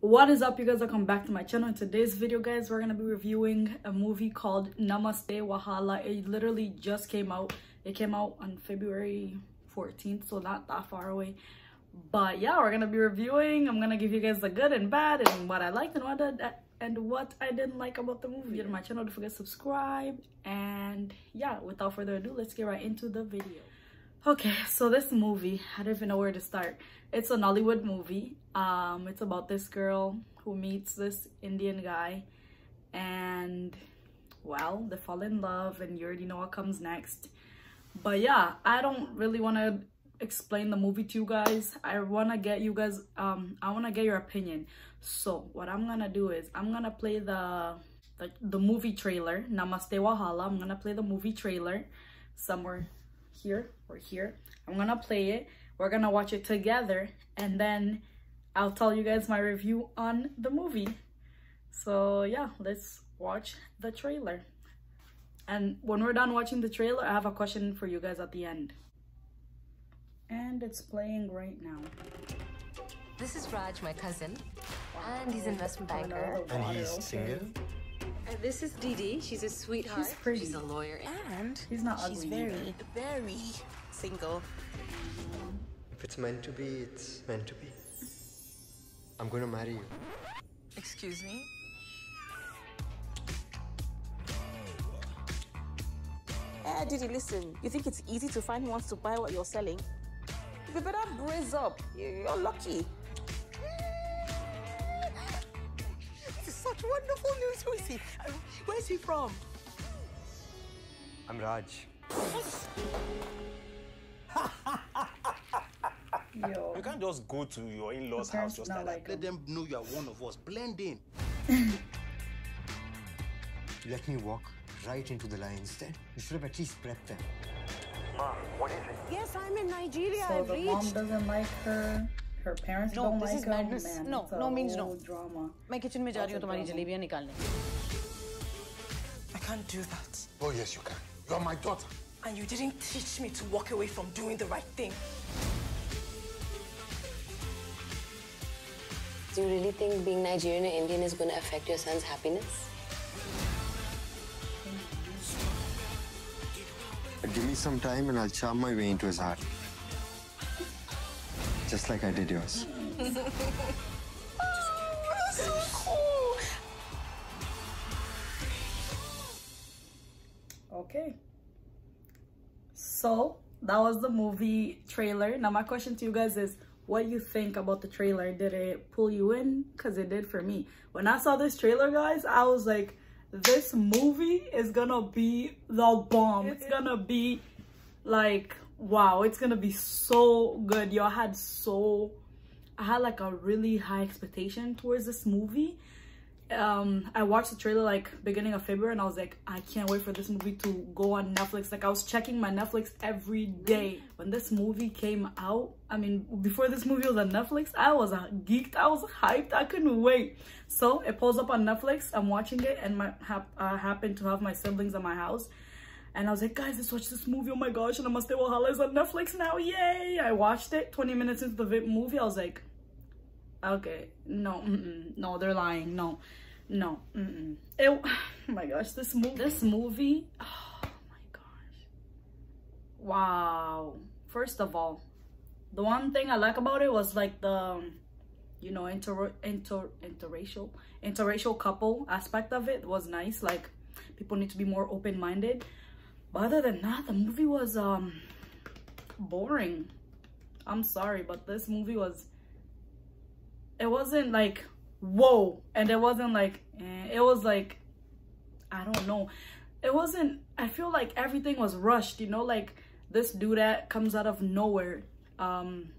what is up you guys? Welcome back to my channel. In today's video guys we're gonna be reviewing a movie called namaste wahala. It literally just came out. It came out on february 14th so not that far away. But yeah we're gonna be reviewing. I'm gonna give you guys the good and bad and what i liked and what I, and what i didn't like about the movie. To my channel don't forget to subscribe. And yeah without further ado let's get right into the video okay so this movie i don't even know where to start. It's a nollywood movie. Um it's about this girl who meets this indian guy and well they fall in love and you already know what comes next. But yeah i don't really want to explain the movie to you guys. I want to get you guys um i want to get your opinion. So what i'm gonna do is i'm gonna play the the, the movie trailer. Namaste wahala. I'm gonna play the movie trailer somewhere here or here. I'm gonna play it. We're gonna watch it together and then i'll tell you guys my review on the movie. So yeah let's watch the trailer. And when we're done watching the trailer i have a question for you guys at the end. And it's playing right now. This is Raj, my cousin, and he's an investment banker. And he's single? And this is Didi. She's a sweetheart. She's pretty. She's a lawyer, and He's not she's ugly very, either. very single. If it's meant to be, it's meant to be. I'm gonna marry you. Excuse me. Eh, Didi, listen. You think it's easy to find who wants to buy what you're selling? You better brace up. You're lucky. Such wonderful news. Who is he? Uh, Where's he from? I'm Raj. yo You can't just go to your in-laws' house just like that. like Let them know you are one of us. Blend in. Let me walk right into the lion's den. You should have at least prepped them. Ma, what is it? Yes, I'm in Nigeria. so I've the mom doesn't like her her parents No, don't this like is her madness. man No, it's a no means no. whole drama मैं kitchen में जा रही हूँ That's a तुम्हारी drama. जलेबियाँ निकालने I can't do that. Oh, yes, you can. You're my daughter. And you didn't teach me to walk away from doing the right thing. Do you really think being Nigerian or Indian is going to affect your son's happiness? Give me some time and I'll charm my way into his heart. Just like I did yours. okay. So that was the movie trailer. Now my question to you guys is what you think about the trailer? Did it pull you in? Because it did for me. When i saw this trailer guys i was like this movie is gonna be the bomb. It's gonna be like wow it's gonna be so good. Y'all had so i had like a really high expectation towards this movie. Um i watched the trailer like beginning of february and i was like i can't wait for this movie to go on netflix. Like i was checking my netflix every day. When this movie came out i mean before this movie was on netflix i was uh, geeked i was hyped. I couldn't wait. So it pulls up on netflix. I'm watching it and my hap- uh, happened to have my siblings at my house and I was like, guys, let's watch this movie. Oh my gosh, and Namaste Wahala is on Netflix now. Yay! I watched it. 20 minutes into the movie, I was like, okay no mm-mm, no they're lying no no mm-mm. it oh my gosh this movie this movie oh my gosh wow first of all the one thing i like about it was like the um, you know inter inter interracial interracial couple aspect of it was nice like people need to be more open-minded but other than that the movie was um boring. I'm sorry but this movie was it wasn't like whoa. And it wasn't like eh, it was like i don't know. It wasn't i feel like everything was rushed you know like this dude that comes out of nowhere um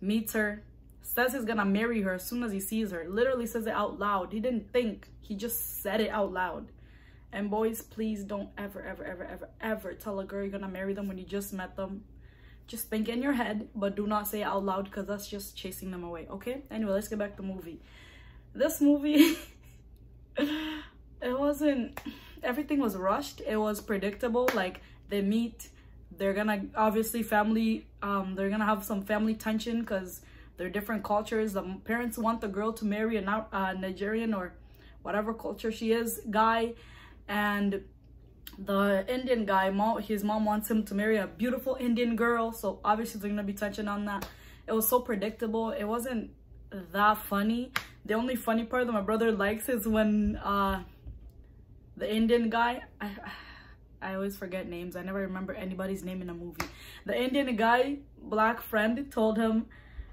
meets her says he's gonna marry her as soon as he sees her. Literally says it out loud. He didn't think. He just said it out loud and boys please don't ever ever ever ever ever tell a girl you're gonna marry them when you just met them. Just think in your head but do not say it out loud because that's just chasing them away okay? Anyway let's get back to the movie. This movie it wasn't everything was rushed. It was predictable like they meet they're gonna obviously family um they're gonna have some family tension because they're different cultures. The parents want the girl to marry a nigerian or whatever culture she is guy and the indian guy his mom wants him to marry a beautiful indian girl so obviously they're gonna be touching on that it was so predictable it wasn't that funny the only funny part that my brother likes is when uh the indian guy I, I always forget names. I never remember anybody's name in a movie. The Indian guy, black friend, told him,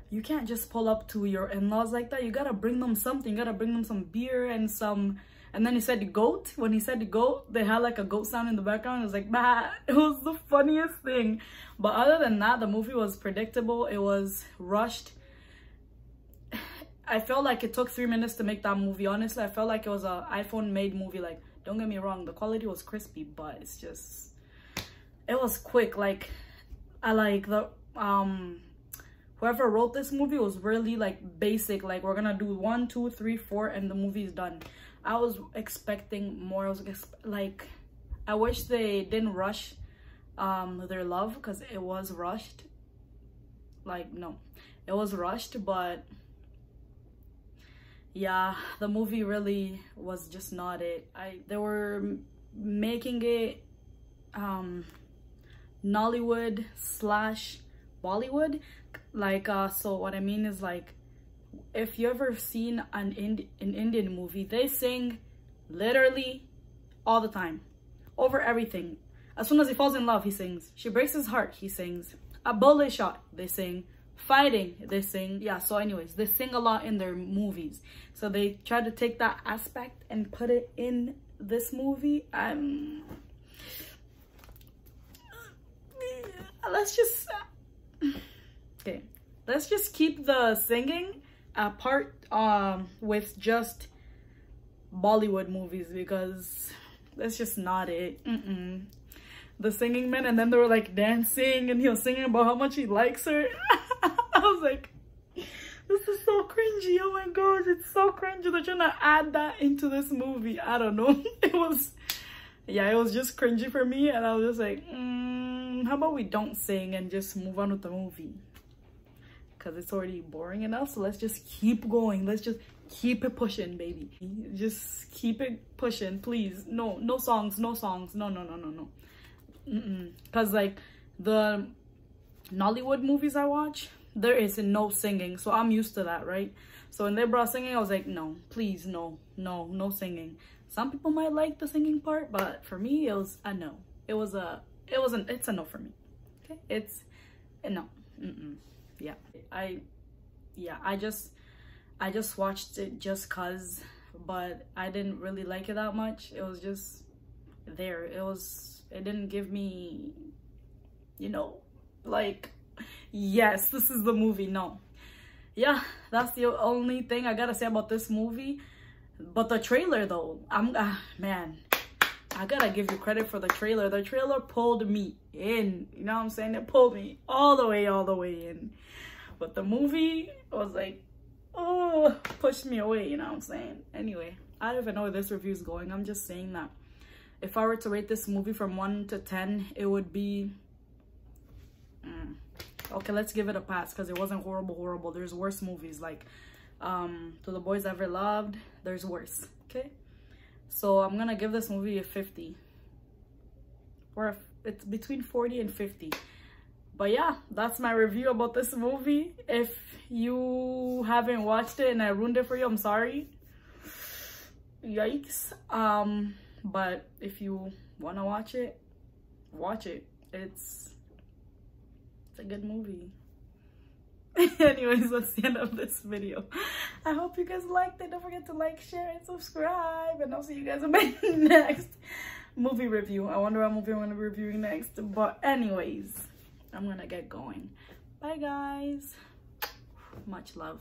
you can't just pull up to your in-laws like that. You gotta bring them something. You gotta bring them some beer and some... And then he said goat. When he said goat, they had like a goat sound in the background. It was like, bah! It was the funniest thing. But other than that, the movie was predictable. It was rushed. I felt like it took three minutes to make that movie. Honestly, I felt like it was an iPhone-made movie. Like, don't get me wrong the quality was crispy but it's just it was quick like i like the um whoever wrote this movie was really like basic like we're gonna do one two three four and the movie is done i was expecting more. I was like i wish they didn't rush um their love because it was rushed. Like no it was rushed but yeah the movie really was just not it. I they were making it um nollywood slash bollywood. Like uh so what i mean is like if you ever seen an Ind an indian movie they sing literally all the time over everything. As soon as he falls in love he sings. She breaks his heart he sings. A bullet shot they sing. Fighting they sing. Yeah so anyways they sing a lot in their movies. So they try to take that aspect and put it in this movie um let's just okay. Let's just keep the singing apart um with just bollywood movies because that's just not it mm -mm. the singing man and then they were like dancing and he was singing about how much he likes her I was like, this is so cringy. Oh my gosh, it's so cringy. They're trying to add that into this movie. I don't know. It was, yeah, it was just cringy for me. And I was just like, mm, how about we don't sing and just move on with the movie? Because it's already boring enough. So let's just keep going. Let's just keep it pushing, baby. Just keep it pushing, please. No, no songs, no songs. No, no, no, no, no. Because, mm -mm. like, the Nollywood movies I watch, there is no singing so i'm used to that right so when they brought singing i was like no please no no no singing some people might like the singing part but for me it was a no it was a it wasn't it's a no for me okay it's a no -mm. yeah i yeah i just i just watched it just cuz but i didn't really like it that much. It was just there. It was it didn't give me you know like yes this is the movie. No. Yeah that's the only thing i gotta say about this movie. But the trailer though i'm uh, man i gotta give you credit for the trailer. The trailer pulled me in. You know what i'm saying? It pulled me all the way all the way in but the movie was like oh pushed me away you know what i'm saying? Anyway i don't even know where this review is going. I'm just saying that if i were to rate this movie from 1 to 10 it would be mm, okay let's give it a pass because it wasn't horrible horrible. There's worse movies like um to the boys ever loved there's worse okay? So i'm gonna give this movie a 50 or it's between 40 and 50 but yeah that's my review about this movie if you haven't watched it and i ruined it for you i'm sorry yikes um but if you want to watch it watch it it's it's a good movie. Anyways, that's the end of this video. I hope you guys liked it. Don't forget to like, share, and subscribe. And I'll see you guys in my next movie review. I wonder what movie I'm going to be reviewing next. But anyways, I'm to get going. Bye, guys. Much love.